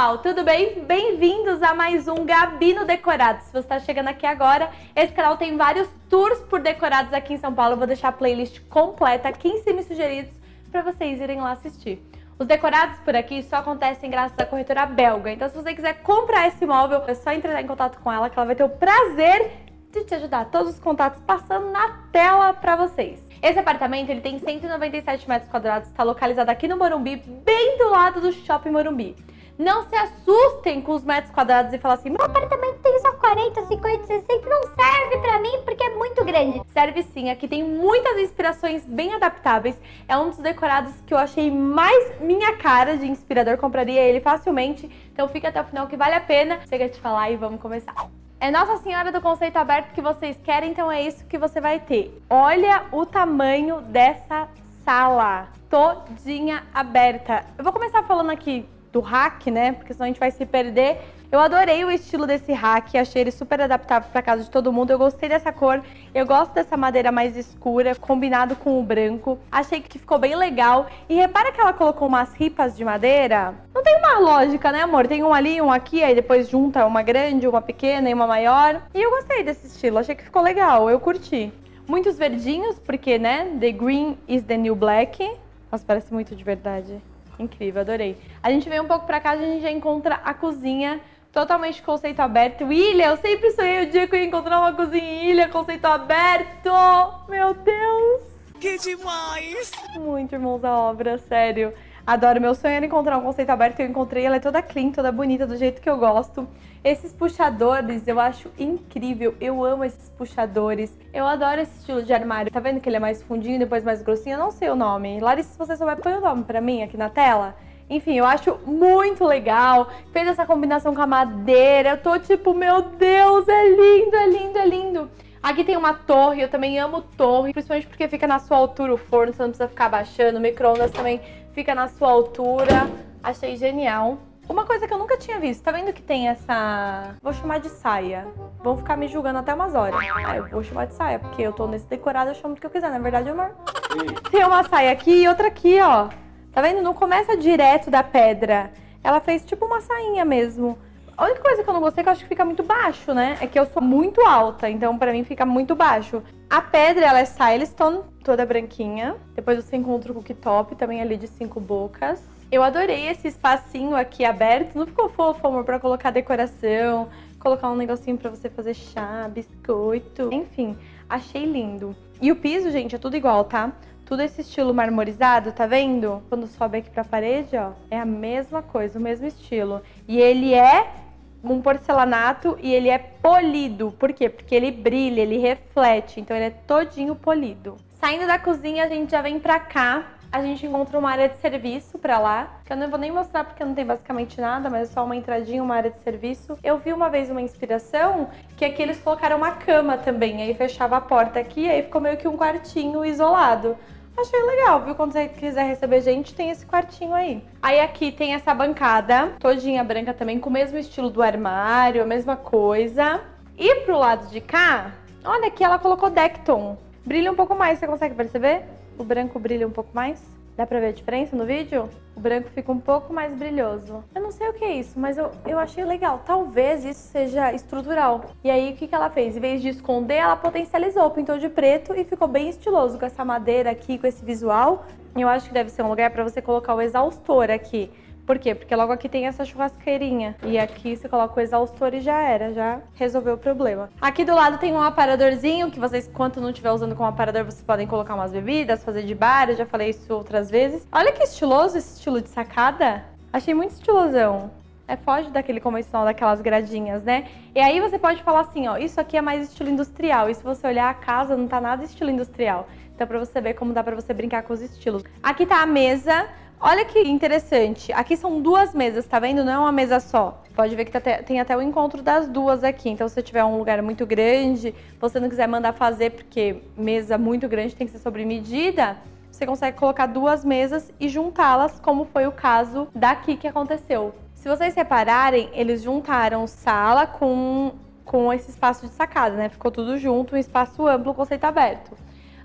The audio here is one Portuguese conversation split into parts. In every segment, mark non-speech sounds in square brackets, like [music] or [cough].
pessoal, tudo bem? Bem-vindos a mais um Gabino Decorado. Se você está chegando aqui agora, esse canal tem vários tours por decorados aqui em São Paulo. Eu vou deixar a playlist completa aqui em cima sugeridos para vocês irem lá assistir. Os decorados por aqui só acontecem graças à corretora belga. Então, se você quiser comprar esse imóvel, é só entrar em contato com ela que ela vai ter o prazer de te ajudar. Todos os contatos passando na tela para vocês. Esse apartamento ele tem 197 metros quadrados, está localizado aqui no Morumbi, bem do lado do Shopping Morumbi. Não se assustem com os metros quadrados e falar assim: meu apartamento tem só 40, 50, 60, não serve para mim porque é muito grande. Serve sim, aqui tem muitas inspirações bem adaptáveis. É um dos decorados que eu achei mais minha cara de inspirador, compraria ele facilmente. Então fica até o final que vale a pena. Chega de falar e vamos começar. É Nossa Senhora do Conceito Aberto que vocês querem, então é isso que você vai ter. Olha o tamanho dessa sala, todinha aberta. Eu vou começar falando aqui do hack, né? Porque senão a gente vai se perder. Eu adorei o estilo desse hack, achei ele super adaptável para casa de todo mundo. Eu gostei dessa cor, eu gosto dessa madeira mais escura, combinado com o branco. Achei que ficou bem legal. E repara que ela colocou umas ripas de madeira. Não tem uma lógica, né, amor? Tem um ali, um aqui, aí depois junta uma grande, uma pequena e uma maior. E eu gostei desse estilo, achei que ficou legal, eu curti. Muitos verdinhos, porque, né, the green is the new black. Nossa, parece muito de verdade. Incrível, adorei. A gente vem um pouco pra cá, a gente já encontra a cozinha totalmente conceito aberto. Ilha, eu sempre sonhei o dia que eu ia encontrar uma cozinha em ilha, conceito aberto. Meu Deus! Que demais! Muito irmãos da obra, sério. Adoro. Meu sonho era encontrar um conceito aberto eu encontrei. Ela é toda clean, toda bonita, do jeito que eu gosto. Esses puxadores eu acho incrível. Eu amo esses puxadores. Eu adoro esse estilo de armário. Tá vendo que ele é mais fundinho e depois mais grossinho? Eu não sei o nome. Larissa, se você souber, põe o nome pra mim aqui na tela. Enfim, eu acho muito legal. Fez essa combinação com a madeira. Eu tô tipo, meu Deus, é lindo, é lindo, é lindo. Aqui tem uma torre, eu também amo torre, principalmente porque fica na sua altura o forno, você não precisa ficar abaixando. O micro-ondas também fica na sua altura. Achei genial. Uma coisa que eu nunca tinha visto, tá vendo que tem essa. Vou chamar de saia. Vão ficar me julgando até umas horas. Ah, eu vou chamar de saia, porque eu tô nesse decorado, eu chamo do que eu quiser, na verdade, amor? Tem uma saia aqui e outra aqui, ó. Tá vendo? Não começa direto da pedra. Ela fez tipo uma sainha mesmo. A única coisa que eu não gostei é que eu acho que fica muito baixo, né? É que eu sou muito alta, então pra mim fica muito baixo. A pedra, ela é Silestone, toda branquinha. Depois você encontra o cooktop, também ali de cinco bocas. Eu adorei esse espacinho aqui aberto. Não ficou fofo, amor, pra colocar decoração, colocar um negocinho pra você fazer chá, biscoito. Enfim, achei lindo. E o piso, gente, é tudo igual, tá? Tudo esse estilo marmorizado, tá vendo? Quando sobe aqui pra parede, ó, é a mesma coisa, o mesmo estilo. E ele é um porcelanato e ele é polido. Por quê? Porque ele brilha, ele reflete, então ele é todinho polido. Saindo da cozinha, a gente já vem pra cá. A gente encontra uma área de serviço pra lá, que eu não vou nem mostrar porque não tem basicamente nada, mas é só uma entradinha, uma área de serviço. Eu vi uma vez uma inspiração que aqui eles colocaram uma cama também, aí fechava a porta aqui, aí ficou meio que um quartinho isolado. Achei legal, viu? Quando você quiser receber gente, tem esse quartinho aí. Aí aqui tem essa bancada, todinha branca também, com o mesmo estilo do armário, a mesma coisa. E pro lado de cá, olha aqui, ela colocou Decton. Brilha um pouco mais, você consegue perceber? O branco brilha um pouco mais. Dá pra ver a diferença no vídeo? O branco fica um pouco mais brilhoso. Eu não sei o que é isso, mas eu, eu achei legal. Talvez isso seja estrutural. E aí, o que, que ela fez? Em vez de esconder, ela potencializou, pintou de preto e ficou bem estiloso com essa madeira aqui, com esse visual. Eu acho que deve ser um lugar para você colocar o exaustor aqui. Por quê? Porque logo aqui tem essa churrasqueirinha. E aqui você coloca o exaustor e já era, já resolveu o problema. Aqui do lado tem um aparadorzinho que vocês, enquanto não estiver usando como aparador, vocês podem colocar umas bebidas, fazer de bar. Eu já falei isso outras vezes. Olha que estiloso esse estilo de sacada. Achei muito estilosão. É, foge daquele convencional, daquelas gradinhas, né? E aí você pode falar assim, ó, isso aqui é mais estilo industrial. E se você olhar a casa, não tá nada estilo industrial. Então, pra você ver como dá pra você brincar com os estilos. Aqui tá a mesa. Olha que interessante. Aqui são duas mesas, tá vendo? Não é uma mesa só. Pode ver que tá tem até o encontro das duas aqui. Então, se você tiver um lugar muito grande, você não quiser mandar fazer, porque mesa muito grande tem que ser sobre medida, você consegue colocar duas mesas e juntá-las, como foi o caso daqui que aconteceu. Se vocês repararem, eles juntaram sala com, com esse espaço de sacada, né? Ficou tudo junto, um espaço amplo, conceito aberto.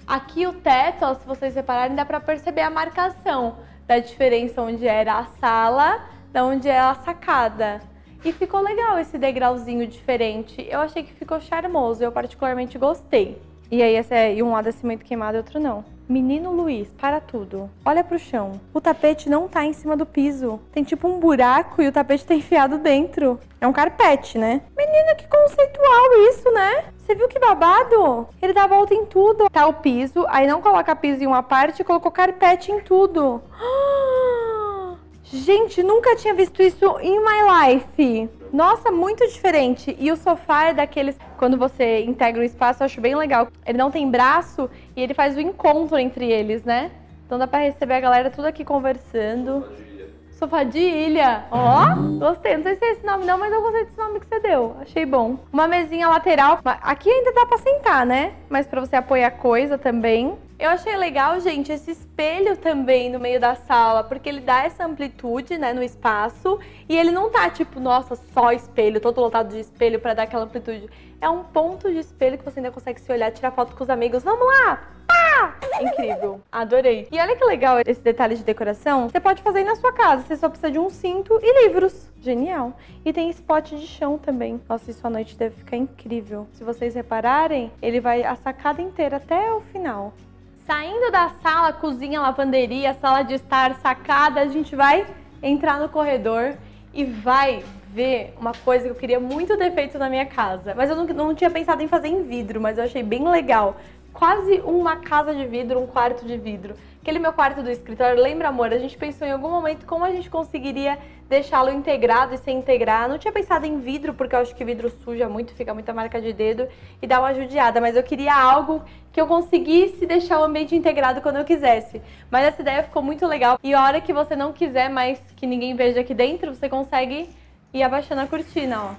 Aqui o teto, ó, se vocês repararem, dá pra perceber a marcação da diferença onde era a sala da onde é a sacada. E ficou legal esse degrauzinho diferente. Eu achei que ficou charmoso, eu particularmente gostei. E aí, esse é, e um lado é cimento queimado e outro não. Menino Luiz, para tudo. Olha pro chão. O tapete não tá em cima do piso. Tem tipo um buraco e o tapete tá enfiado dentro. É um carpete, né? Menino, que conceitual isso, né? Você viu que babado? Ele dá volta em tudo. Tá o piso, aí não coloca piso em uma parte colocou carpete em tudo. [gasps] Gente, nunca tinha visto isso in my life. Nossa, muito diferente. E o sofá é daqueles. Quando você integra o espaço, eu acho bem legal. Ele não tem braço e ele faz o encontro entre eles, né? Então dá pra receber a galera tudo aqui conversando. Sofá de ilha. Ó, oh, gostei. Não sei se é esse nome não, mas eu gostei desse nome que você deu. Achei bom. Uma mesinha lateral. Aqui ainda dá pra sentar, né? Mas pra você apoiar coisa também. Eu achei legal, gente, esse espelho também no meio da sala, porque ele dá essa amplitude, né, no espaço, e ele não tá tipo, nossa, só espelho, todo lotado de espelho para dar aquela amplitude. É um ponto de espelho que você ainda consegue se olhar, tirar foto com os amigos. Vamos lá! Pá! Incrível. Adorei. E olha que legal esse detalhe de decoração. Você pode fazer aí na sua casa, você só precisa de um cinto e livros. Genial. E tem spot de chão também. Nossa, isso à noite deve ficar incrível. Se vocês repararem, ele vai a sacada inteira até o final. Saindo da sala, cozinha, lavanderia, sala de estar, sacada, a gente vai entrar no corredor e vai ver uma coisa que eu queria muito ter feito na minha casa. Mas eu não, não tinha pensado em fazer em vidro, mas eu achei bem legal. Quase uma casa de vidro, um quarto de vidro. Aquele meu quarto do escritório, lembra, amor? A gente pensou em algum momento como a gente conseguiria deixá-lo integrado e sem integrar. Não tinha pensado em vidro, porque eu acho que vidro suja muito, fica muita marca de dedo e dá uma judiada. Mas eu queria algo que eu conseguisse deixar o ambiente integrado quando eu quisesse. Mas essa ideia ficou muito legal. E a hora que você não quiser mais que ninguém veja aqui dentro, você consegue ir abaixando a cortina, ó.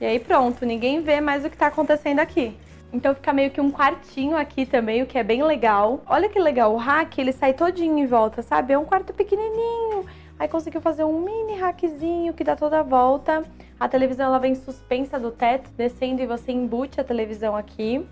E aí pronto, ninguém vê mais o que tá acontecendo aqui. Então fica meio que um quartinho aqui também, o que é bem legal. Olha que legal, o rack ele sai todinho em volta, sabe? É um quarto pequenininho. Aí conseguiu fazer um mini rackzinho que dá toda a volta. A televisão ela vem suspensa do teto, descendo e você embute a televisão aqui.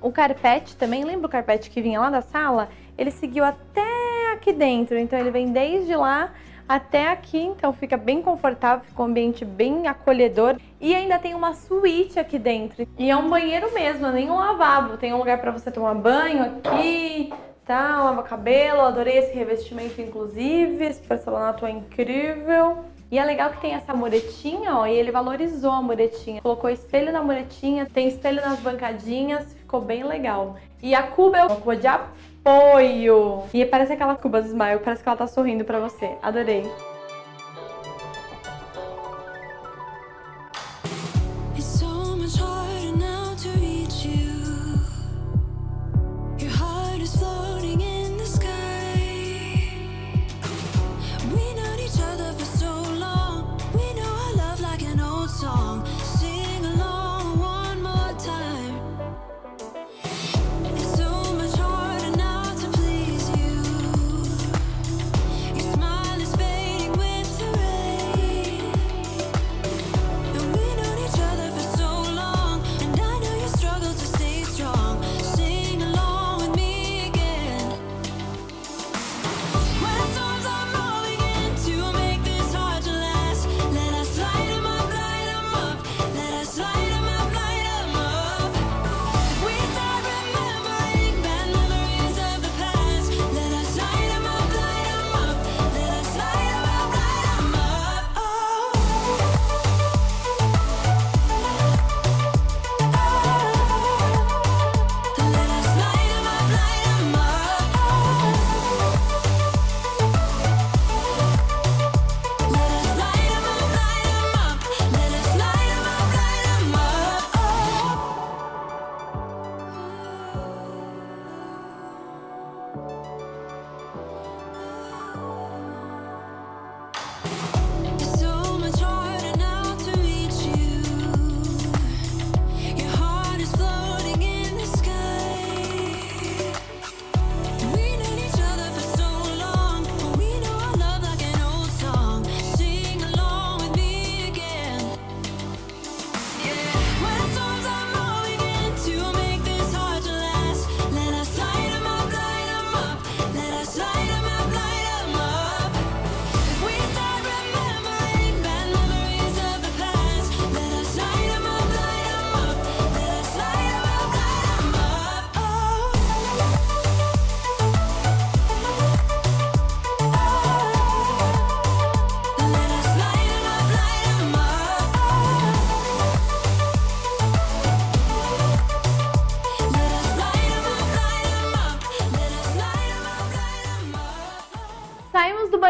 O carpete também, lembra o carpete que vinha lá da sala? Ele seguiu até aqui dentro, então ele vem desde lá até aqui, então fica bem confortável, fica um ambiente bem acolhedor. E ainda tem uma suíte aqui dentro. E é um banheiro mesmo, nem um lavabo. Tem um lugar para você tomar banho aqui, tá? Lava cabelo, adorei esse revestimento inclusive, esse porcelanato é incrível. E é legal que tem essa muretinha, ó, e ele valorizou a muretinha. Colocou espelho na muretinha, tem espelho nas bancadinhas, ficou bem legal. E a cuba é uma cuba de apoio. E parece aquela cuba do Smile, parece que ela tá sorrindo pra você. Adorei.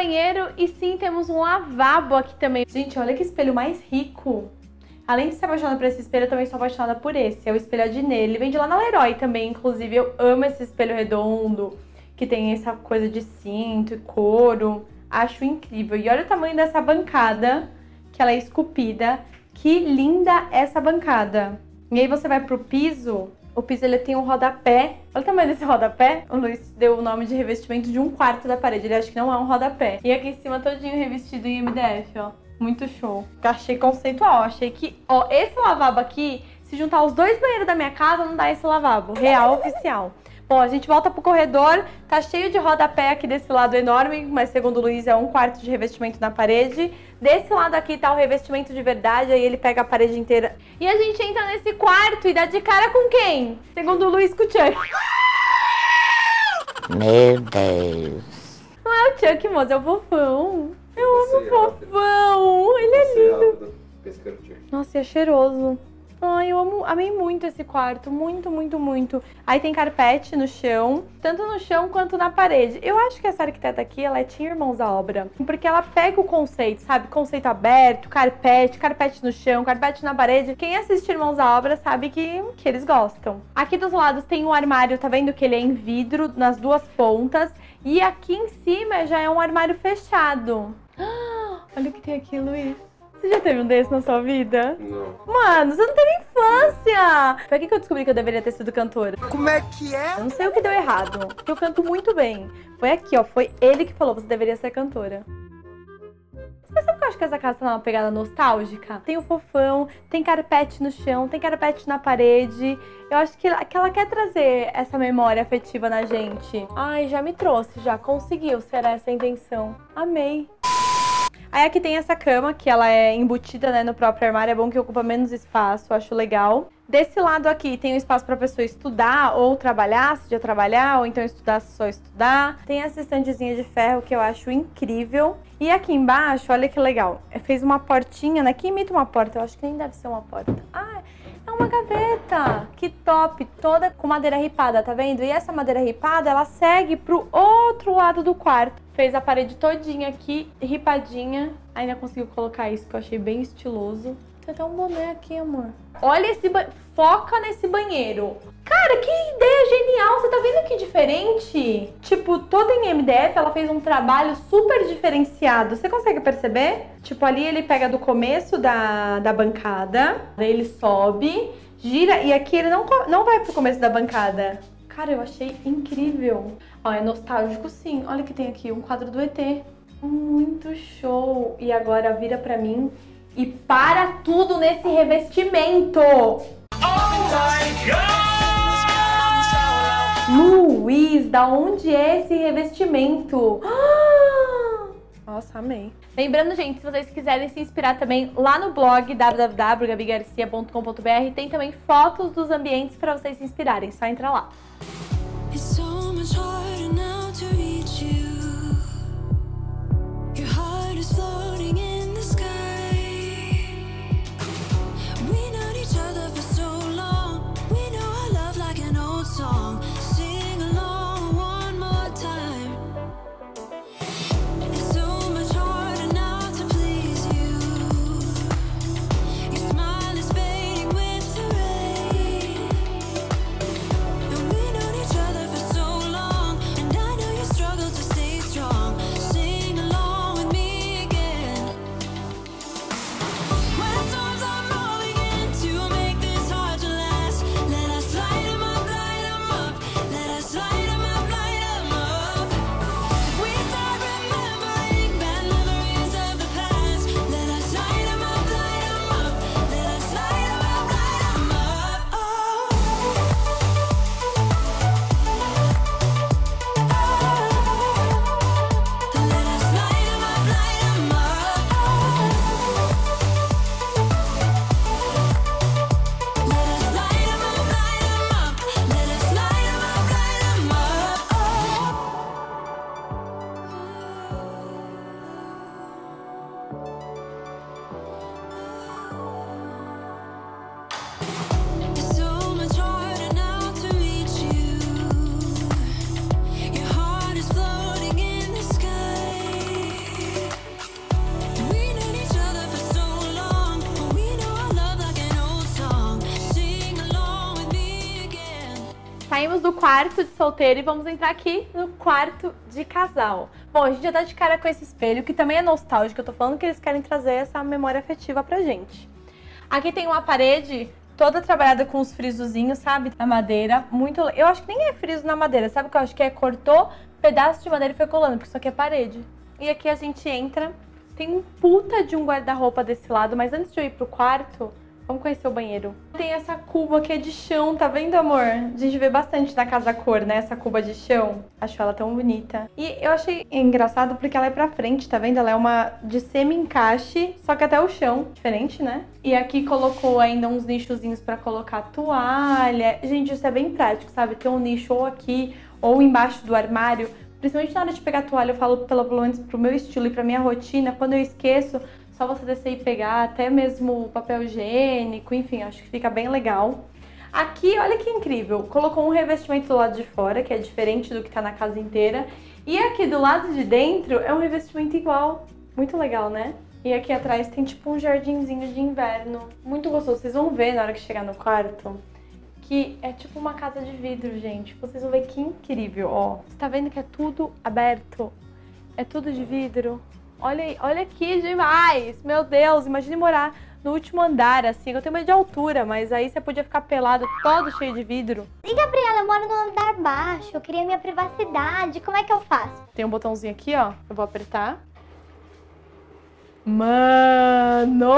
Banheiro e sim, temos um lavabo aqui também. Gente, olha que espelho mais rico. Além de ser apaixonada por esse espelho, eu também sou apaixonada por esse. É o espelho Adnê. Ele vem de lá na Leroy também, inclusive. Eu amo esse espelho redondo, que tem essa coisa de cinto e couro. Acho incrível. E olha o tamanho dessa bancada, que ela é esculpida. Que linda essa bancada. E aí você vai pro piso, o piso ele tem um rodapé. Olha o tamanho desse rodapé. O Luiz deu o nome de revestimento de um quarto da parede. Ele acha que não é um rodapé. E aqui em cima todinho revestido em MDF, ó. Muito show. Achei conceitual. Achei que, ó, esse lavabo aqui, se juntar os dois banheiros da minha casa, não dá esse lavabo. Real oficial. Bom, a gente volta pro corredor, tá cheio de rodapé aqui desse lado enorme, mas segundo o Luiz é um quarto de revestimento na parede. Desse lado aqui tá o revestimento de verdade, aí ele pega a parede inteira. E a gente entra nesse quarto e dá de cara com quem? Segundo o Luiz, com o Chuck. Meu Deus. Não é o Chuck, moça, é o fofão. Eu amo o fofão, ele é lindo. Nossa, e é cheiroso. Ai, eu amo, amei muito esse quarto, muito, muito, muito. Aí tem carpete no chão, tanto no chão quanto na parede. Eu acho que essa arquiteta aqui, ela é tinha irmãos à obra, porque ela pega o conceito, sabe? Conceito aberto, carpete, carpete no chão, carpete na parede. Quem assiste Irmãos à Obra sabe que, que eles gostam. Aqui dos lados tem um armário, tá vendo que ele é em vidro nas duas pontas. E aqui em cima já é um armário fechado. [gasps] Olha o que tem aqui, Luiz. Você já teve um desse na sua vida? Não. Mano, você não teve infância! Foi aqui que eu descobri que eu deveria ter sido cantora. Como é que é? Eu não sei o que deu errado, porque eu canto muito bem. Foi aqui, ó. Foi ele que falou, você deveria ser cantora. Mas sabe que eu acho que essa casa tá numa pegada nostálgica? Tem o fofão, tem carpete no chão, tem carpete na parede. Eu acho que ela, que ela quer trazer essa memória afetiva na gente. Ai, já me trouxe, já conseguiu ser essa a intenção. Amei. Aí aqui tem essa cama, que ela é embutida né, no próprio armário, é bom que ocupa menos espaço, acho legal. Desse lado aqui tem um espaço para a pessoa estudar ou trabalhar, se já trabalhar, ou então estudar só estudar. Tem essa estandezinha de ferro que eu acho incrível. E aqui embaixo, olha que legal, fez uma portinha, né, que imita uma porta, eu acho que nem deve ser uma porta. Ah, uma gaveta! Que top! Toda com madeira ripada, tá vendo? E essa madeira ripada, ela segue pro outro lado do quarto. Fez a parede todinha aqui, ripadinha. Ainda conseguiu colocar isso, que eu achei bem estiloso. Tem até um boné aqui, amor. Olha esse ba... Foca nesse banheiro. Cara, que ideia genial! Você tá vendo que diferente? Tipo, toda em MDF ela fez um trabalho super diferenciado. Você consegue perceber? Tipo, ali ele pega do começo da, da bancada, daí ele sobe, gira e aqui ele não, não vai pro começo da bancada. Cara, eu achei incrível. Ó, é nostálgico sim. Olha que tem aqui um quadro do ET. Muito show! E agora vira pra mim e para tudo nesse revestimento. Luiz, da onde é esse revestimento? [gasps] Nossa, amei. Lembrando, gente, se vocês quiserem se inspirar também lá no blog www.gabigarcia.com.br tem também fotos dos ambientes para vocês se inspirarem. Só entra lá. It's so quarto de solteiro e vamos entrar aqui no quarto de casal. Bom, a gente já tá de cara com esse espelho, que também é nostálgico. Eu tô falando que eles querem trazer essa memória afetiva pra gente. Aqui tem uma parede toda trabalhada com os frisozinhos, sabe? Na madeira. Muito. Eu acho que nem é friso na madeira, sabe? que eu acho que é cortou pedaço de madeira e foi colando, porque isso aqui é parede. E aqui a gente entra. Tem um puta de um guarda-roupa desse lado, mas antes de eu ir pro quarto, vamos conhecer o banheiro. Tem essa cuba que é de chão, tá vendo, amor? A gente vê bastante na casa cor, né? Essa cuba de chão. Acho ela tão bonita. E eu achei engraçado porque ela é pra frente, tá vendo? Ela é uma de semi-encaixe, só que até o chão. Diferente, né? E aqui colocou ainda uns nichozinhos pra colocar toalha. Gente, isso é bem prático, sabe? Ter um nicho ou aqui ou embaixo do armário. Principalmente na hora de pegar toalha, eu falo pelo, menos pro meu estilo e pra minha rotina. Quando eu esqueço, só você descer e pegar, até mesmo papel higiênico, enfim, acho que fica bem legal. Aqui, olha que incrível, colocou um revestimento do lado de fora, que é diferente do que tá na casa inteira. E aqui do lado de dentro é um revestimento igual. Muito legal, né? E aqui atrás tem tipo um jardinzinho de inverno. Muito gostoso. Vocês vão ver na hora que chegar no quarto que é tipo uma casa de vidro, gente. Vocês vão ver que incrível, ó. Você tá vendo que é tudo aberto? É tudo de vidro. Olha aí, olha aqui demais! Meu Deus, imagine morar no último andar, assim. Eu tenho medo de altura, mas aí você podia ficar pelado todo cheio de vidro. E Gabriela, eu moro no andar baixo, eu queria minha privacidade, como é que eu faço? Tem um botãozinho aqui, ó. Eu vou apertar. Mano!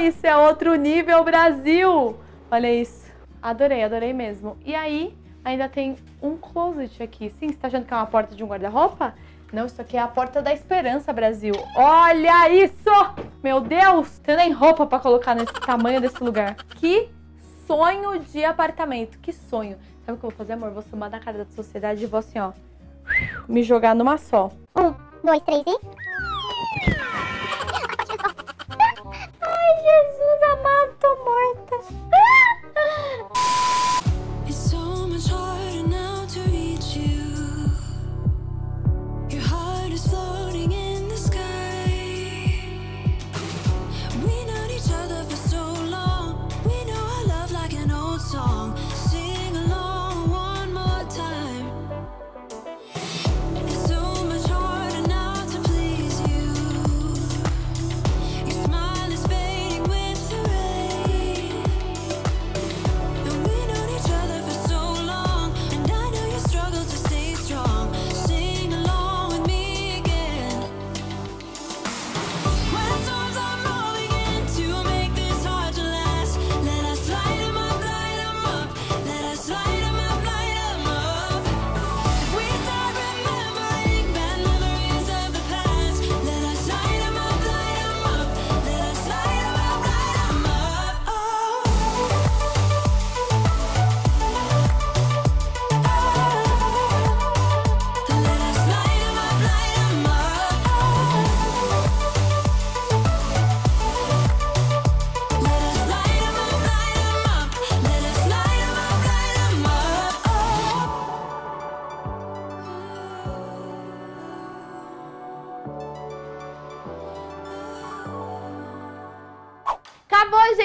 Isso é outro nível, Brasil! Olha isso. Adorei, adorei mesmo. E aí, ainda tem um closet aqui. Sim, você tá achando que é uma porta de um guarda-roupa? Não, isso aqui é a porta da esperança, Brasil. Olha isso! Meu Deus! Tem nem roupa pra colocar nesse tamanho desse lugar. Que sonho de apartamento. Que sonho. Sabe o que eu vou fazer, amor? Vou sambar na cara da sociedade e vou assim, ó. Me jogar numa só. Um, dois, três e... Ai, Jesus amado, tô morta.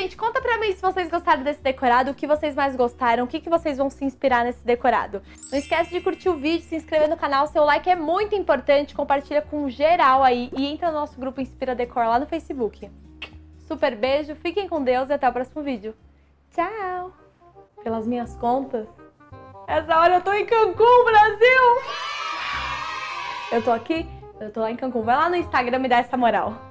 Gente. Conta pra mim se vocês gostaram desse decorado, o que vocês mais gostaram, o que, que vocês vão se inspirar nesse decorado. Não esquece de curtir o vídeo, se inscrever no canal, seu like é muito importante, compartilha com geral aí e entra no nosso grupo Inspira Decor lá no Facebook. Super beijo, fiquem com Deus e até o próximo vídeo. Tchau! Pelas minhas contas, essa hora eu tô em Cancún, Brasil! Eu tô aqui, eu tô lá em Cancún. Vai lá no Instagram e dá essa moral.